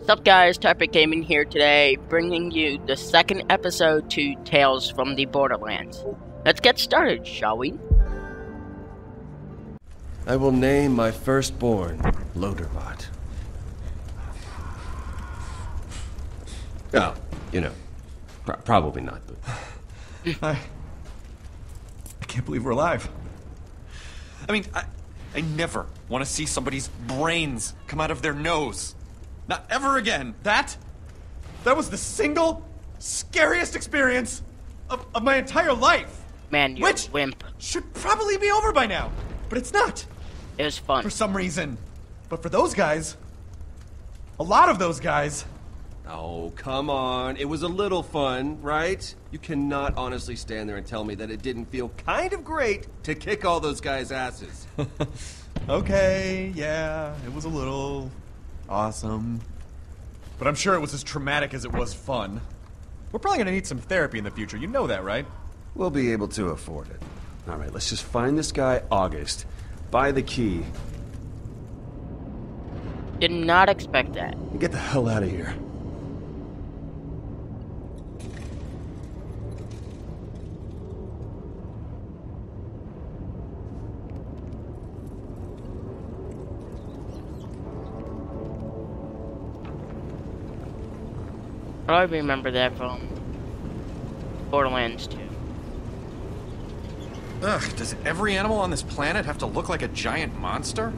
What's up guys, Tarpit Gaming here today, bringing you the second episode to Tales from the Borderlands. Let's get started, shall we? I will name my firstborn Loaderbot. Oh, you know, pr probably not, but... I... I can't believe we're alive. I mean, I, I never want to see somebody's brains come out of their nose. Not ever again. That... That was the single scariest experience of, of my entire life. Man, you're Which a wimp. should probably be over by now. But it's not. It was fun. For some reason. But for those guys... A lot of those guys... Oh, come on. It was a little fun, right? You cannot honestly stand there and tell me that it didn't feel kind of great to kick all those guys' asses. Okay, yeah, it was a little awesome. But I'm sure it was as traumatic as it was fun. We're probably gonna need some therapy in the future. You know that, right? We'll be able to afford it. All right, let's just find this guy, August. Buy the key, Did not expect that. get the hell out of here. I remember that from Borderlands 2. Ugh, does every animal on this planet have to look like a giant monster?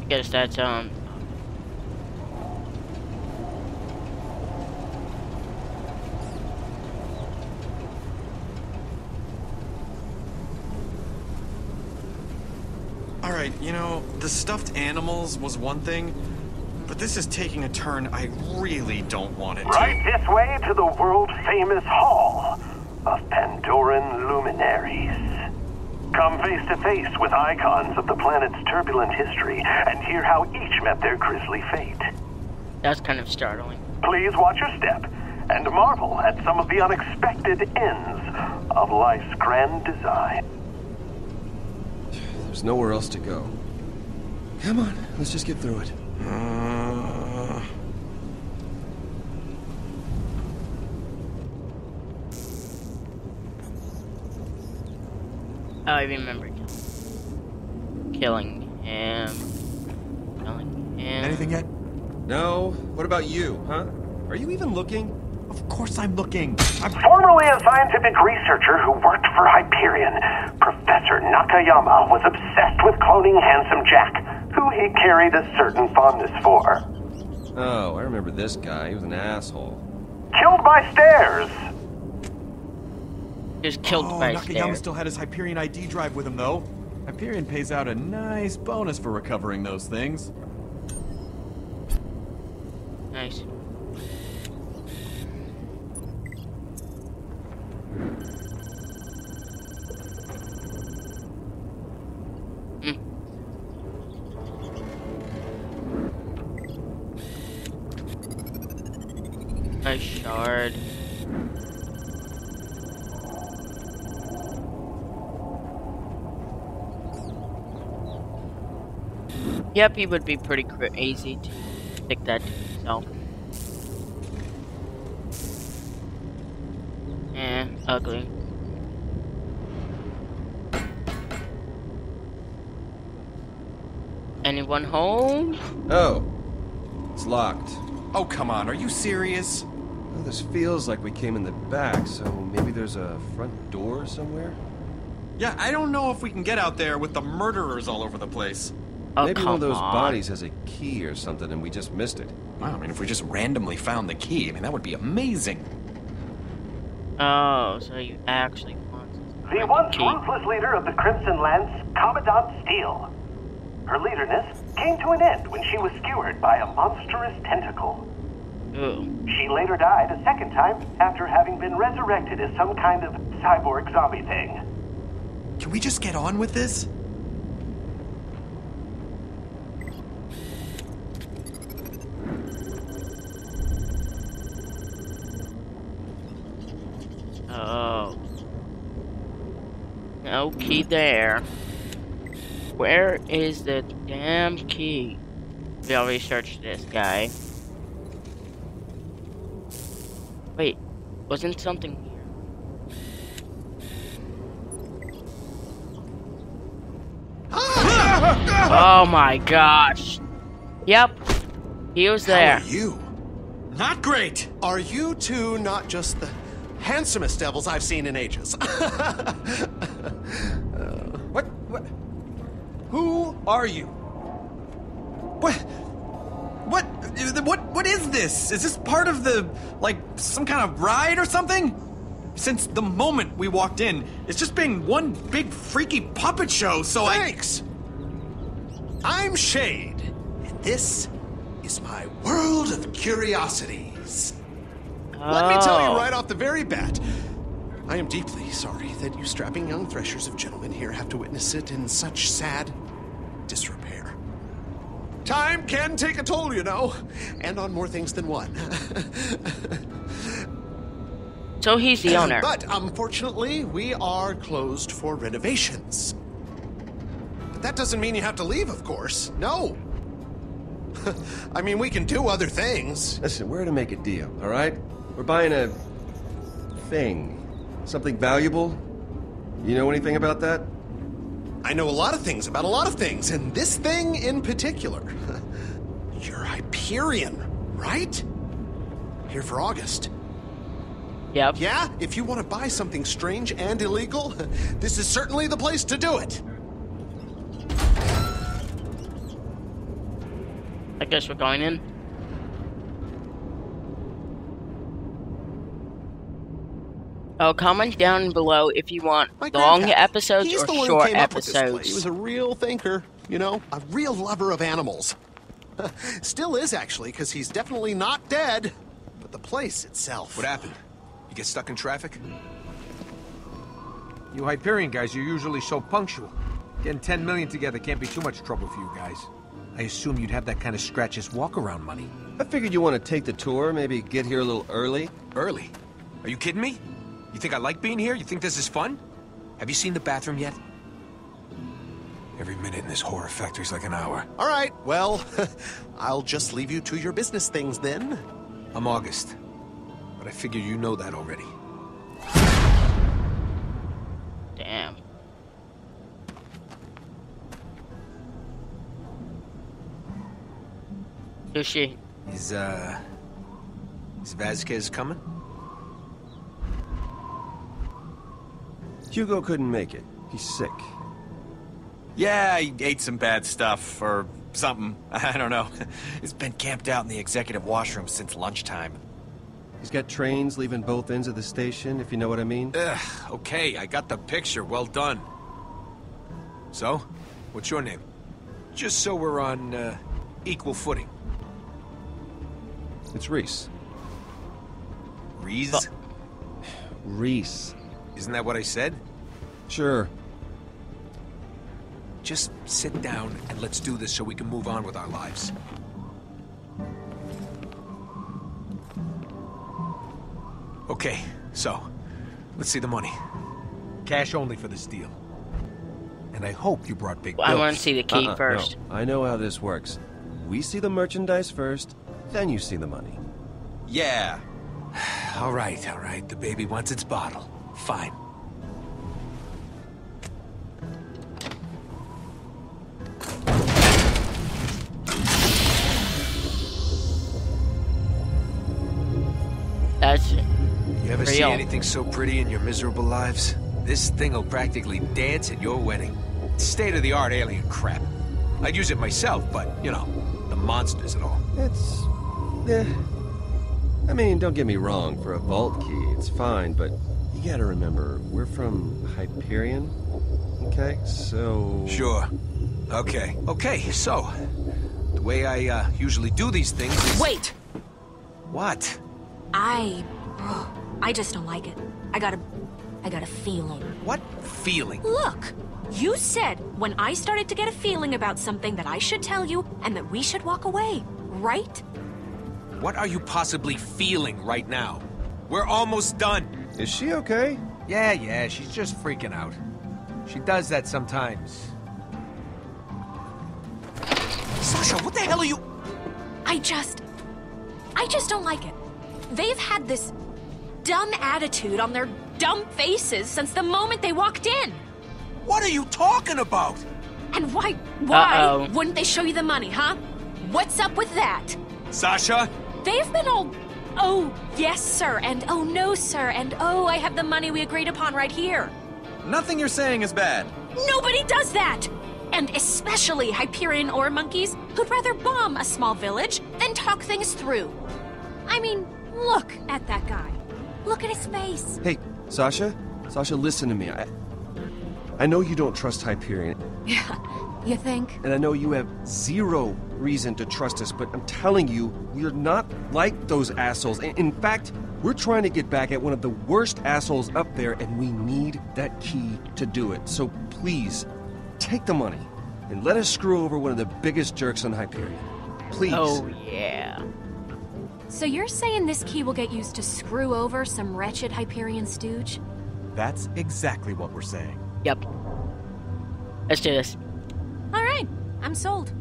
I guess that's, um... Alright, you know, the stuffed animals was one thing, but this is taking a turn I really don't want it to. Right this way to the world famous Hall of Pandoran Luminaries. Come face to face with icons of the planet's turbulent history and hear how each met their grisly fate. That's kind of startling. Please watch your step and marvel at some of the unexpected ends of life's grand design. There's nowhere else to go. Come on, let's just get through it. Uh, I remember killing him. Killing him. anything yet? No? What about you, huh? Are you even looking? Of course I'm looking. I'm Formerly a scientific researcher who worked for Hyperion, Professor Nakayama was obsessed with cloning Handsome Jack, who he carried a certain fondness for. Oh, I remember this guy. He was an asshole. Killed by stairs! Was killed oh, by a Nakayama still had his Hyperion ID drive with him, though. Hyperion pays out a nice bonus for recovering those things. Nice. Hmm. Nice shard. Yep, he would be pretty crazy to stick that to himself. Eh, ugly. Anyone home? Oh, it's locked. Oh, come on, are you serious? Well, this feels like we came in the back, so maybe there's a front door somewhere? Yeah, I don't know if we can get out there with the murderers all over the place. Oh, maybe one of those on. bodies has a key or something and we just missed it. Wow, I mean, if we just randomly found the key, I mean, that would be amazing. Oh, so you actually want to The once key. ruthless leader of the Crimson Lance, Commandant Steele. Her leaderness came to an end when she was skewered by a monstrous tentacle. Ooh. She later died a second time after having been resurrected as some kind of cyborg zombie thing. Can we just get on with this? Oh. No key there. Where is the damn key? We already searched this guy. Wait, wasn't something here? Oh my gosh. Yep. He was there. How are you? Not great! Are you two not just the handsomest devils I've seen in ages? What? What? Who are you? What? What? What? What is this? Is this part of the like some kind of ride or something? Since the moment we walked in, it's just been one big freaky puppet show. So I. Thanks. I'm Shade, and this is my world of curiosities. Let me tell you Oh. right off the very bat. I am deeply sorry that you strapping young threshers of gentlemen here have to witness it in such sad disrepair. Time can take a toll, you know, and on more things than one. So he's the owner. But unfortunately, we are closed for renovations. But that doesn't mean you have to leave, of course. No. I mean, we can do other things. Listen, we're to make a deal, all right? We're buying a thing. Something valuable. You know anything about that? I know a lot of things about a lot of things, and this thing in particular. You're Hyperion, right? Here for August. Yep. Yeah, if you want to buy something strange and illegal, this is certainly the place to do it. I guess we're going in. Oh, comment down below if you want My long grandpa, episodes he's or the one who short came up with this place. He was a real thinker, you know, a real lover of animals. Still is actually, because he's definitely not dead. But the place itself. What happened? You get stuck in traffic? You Hyperion guys, you're usually so punctual. Getting 10 million together can't be too much trouble for you guys. I assume you'd have that kind of scratches walk-around money. I figured you want to take the tour, maybe get here a little early. Early? Are you kidding me? You think I like being here? You think this is fun? Have you seen the bathroom yet? Every minute in this horror factory's like an hour. All right, well, I'll just leave you to your business things then. I'm August. But I figure you know that already. Damn. Who's she? Is, uh... Is Vasquez coming? Hugo couldn't make it. He's sick. Yeah, he ate some bad stuff or something. I don't know. He's been camped out in the executive washroom since lunchtime. He's got trains leaving both ends of the station, if you know what I mean. Ugh, okay, I got the picture. Well done. So, what's your name? Just so we're on, uh, equal footing. It's Rhys. Rhys? Rhys. Isn't that what I said? Sure. Just sit down and let's do this so we can move on with our lives. Okay, so, let's see the money. Cash only for this deal. And I hope you brought big I bills. want to see the key Uh-uh, first. no. I know how this works. We see the merchandise first, then you see the money. Yeah. All right, all right, the baby wants its bottle. Fine. That's You ever see anything so pretty in your miserable lives? This thing will practically dance at your wedding. State of the art alien crap. I'd use it myself, but, you know, the monsters and all. It's. Eh. I mean, don't get me wrong, for a vault key, it's fine, but you gotta remember, we're from Hyperion. Okay, so. Sure. Okay. Okay, so, the way I uh, usually do these things is. Wait! What? I. I just don't like it. I got a. I got a feeling. What feeling? Look! You said when I started to get a feeling about something that I should tell you and that we should walk away, right? What are you possibly feeling right now? We're almost done. Is she okay? Yeah, yeah, she's just freaking out. She does that sometimes. Sasha, what the hell are you. I just. I just don't like it. They've had this dumb attitude on their dumb faces since the moment they walked in. What are you talking about? And why, why Uh-oh. wouldn't they show you the money, huh? What's up with that? Sasha? They've been all, oh, yes, sir, and oh, no, sir, and oh, I have the money we agreed upon right here. Nothing you're saying is bad. Nobody does that! And especially Hyperion ore monkeys who'd rather bomb a small village than talk things through. I mean, look at that guy. Look at his face. Hey, Sasha? Sasha, listen to me. I, I know you don't trust Hyperion, Yeah, you think? and I know you have zero reason to trust us, but I'm telling you, we're not like those assholes. In, in fact, we're trying to get back at one of the worst assholes up there, and we need that key to do it. So please, take the money and let us screw over one of the biggest jerks on Hyperion. Please. Oh, yeah. So you're saying this key will get used to screw over some wretched Hyperion stooge? That's exactly what we're saying. Yep. Let's do this. All right, I'm sold.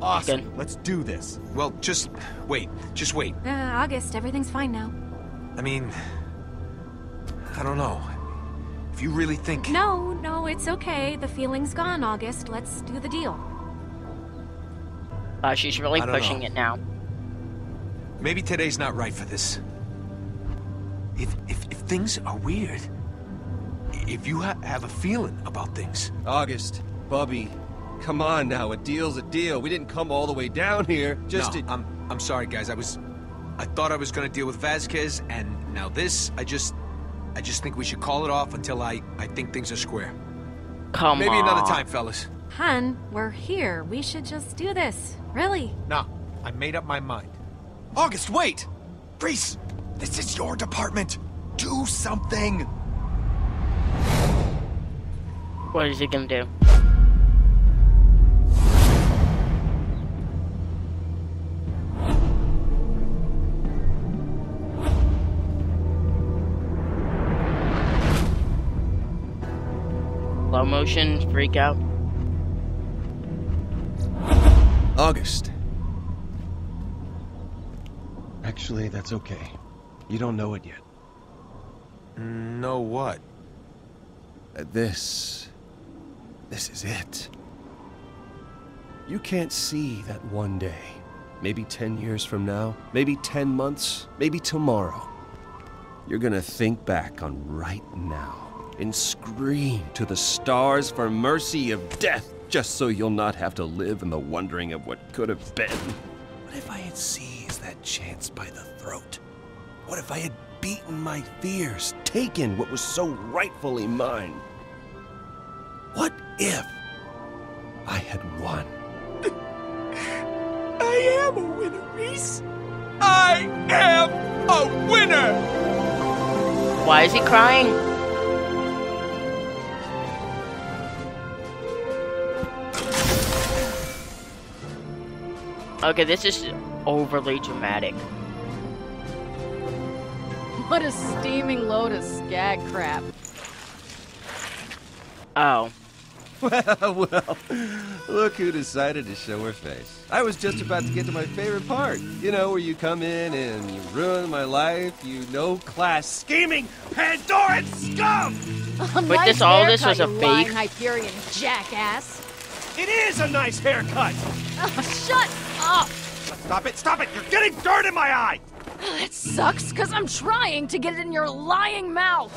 Awesome. Good. Let's do this. Well, just wait. Just wait. Uh, August, everything's fine now. I mean, I don't know. If you really think. No, no, it's okay. The feeling's gone, August. Let's do the deal. Uh, she's really pushing know. it now. Maybe today's not right for this. If if, if things are weird, if you ha- have a feeling about things, August, Bubby, come on now. A deal's a deal. We didn't come all the way down here just no, to. I'm I'm sorry, guys. I was, I thought I was gonna deal with Vasquez, and now this. I just, I just think we should call it off until I I think things are square. Come Maybe on. another time, fellas. Hun, we're here. We should just do this. Really? No, I made up my mind. August, wait! Rhys, this is your department. Do something. What is he gonna do? Motion, freak out. August. Actually, that's okay. You don't know it yet. Know what? Uh, This. This is it. You can't see that one day. Maybe 10 years from now, maybe 10 months, maybe tomorrow. You're gonna think back on right now and scream to the stars for mercy of death just so you'll not have to live in the wondering of what could have been. What if I had seized that chance by the throat? What if I had beaten my fears, taken what was so rightfully mine? What if I had won? I am a winner, Rhys. I am a winner. Why is he crying? Okay, this is overly dramatic. What a steaming load of skag crap. Oh. Well, well, look who decided to show her face. I was just about to get to my favorite part. You know, where you come in and you ruin my life, you no class scheming Pandoran scum! A Wait, nice this- all this haircut, was a you fake? Hyperion jackass. It is a nice haircut! Oh, shut up! Stop it, stop it! You're getting dirt in my eye! It sucks because I'm trying to get it in your lying mouth.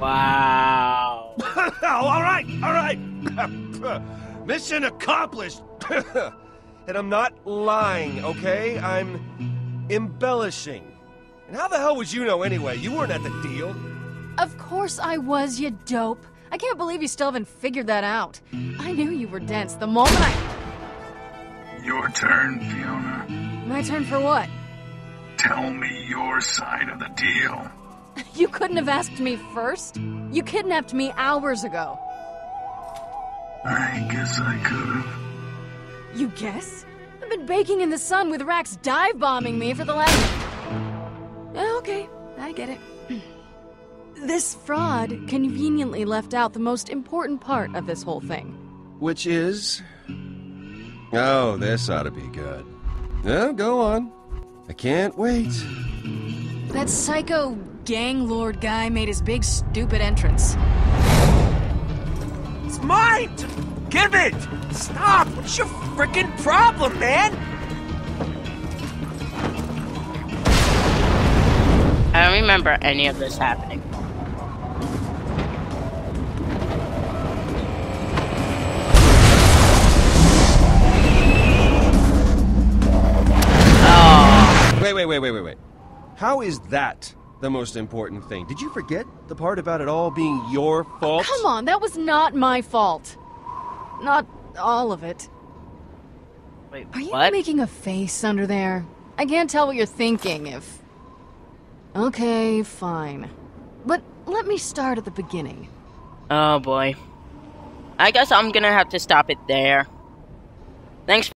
Wow. oh, all right, all right. Mission accomplished. and I'm not lying, okay? I'm embellishing. And how the hell would you know anyway? You weren't at the deal. Of course I was, you dope. I can't believe you still haven't figured that out. I knew you were dense the moment I. Your turn, Fiona. My turn for what? Tell me your side of the deal. You couldn't have asked me first. You kidnapped me hours ago. I guess I could have. You guess? I've been baking in the sun with Rakks dive bombing me for the last. Oh, okay, I get it. This fraud conveniently left out the most important part of this whole thing. Which is. Oh, this ought to be good. No, go on. I can't wait. That psycho gang lord guy made his big stupid entrance. It's mine! Give it! Stop! What's your freaking problem, man? I don't remember any of this happening. Wait, wait, wait, wait, wait, wait. How is that the most important thing? Did you forget the part about it all being your fault? Come on, that was not my fault. Not all of it. Wait, Are you what? making a face under there? I can't tell what you're thinking if. Okay, fine. But let me start at the beginning. Oh boy. I guess I'm gonna have to stop it there. Thanks